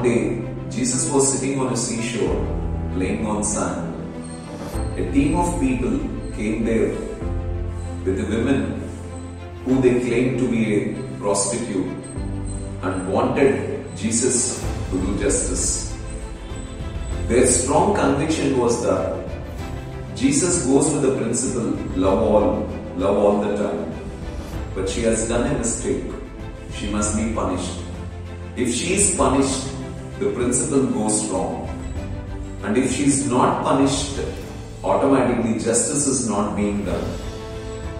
One day, Jesus was sitting on a seashore, playing on sand. A team of people came there with the women who they claimed to be a prostitute and wanted Jesus to do justice. Their strong conviction was that Jesus goes with the principle love all, love all the time. But she has done a mistake. She must be punished. If she is punished, the principle goes wrong. And if she is not punished, automatically justice is not being done.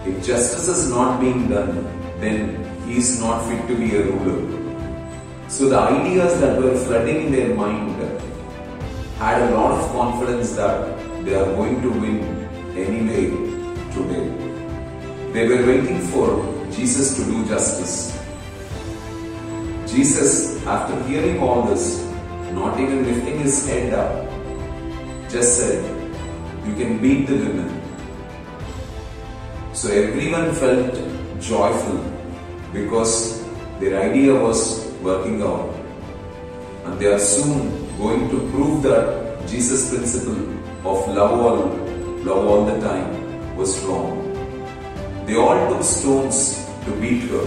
If justice is not being done, then he is not fit to be a ruler. So the ideas that were flooding in their mind had a lot of confidence that they are going to win anyway today. They were waiting for Jesus to do justice. Jesus, after hearing all this, not even lifting his head up, just said, You can beat the women. So everyone felt joyful because their idea was working out. And they are soon going to prove that Jesus' principle of love all, love all the time was wrong. They all took stones to beat her.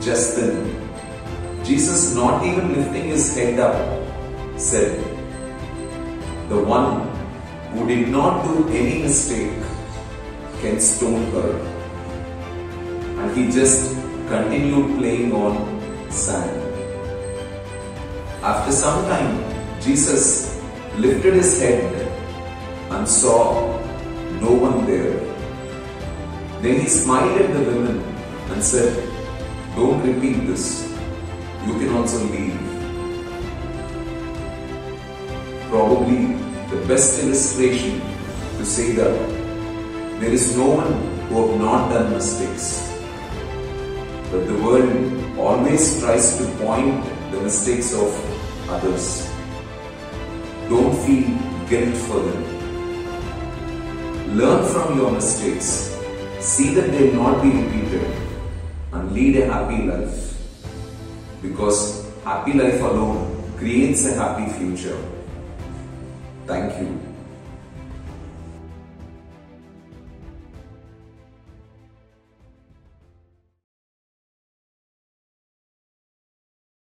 Just then, Jesus, not even lifting his head up, said, The one who did not do any mistake can stone her. And he just continued playing on sand. After some time, Jesus lifted his head and saw no one there. Then he smiled at the women and said, Don't repeat this. You can also leave. Probably the best illustration to say that there is no one who have not done mistakes. But the world always tries to point the mistakes of others. Don't feel guilt for them. Learn from your mistakes. See that they will not be repeated and lead a happy life. Because happy life alone creates a happy future. Thank you.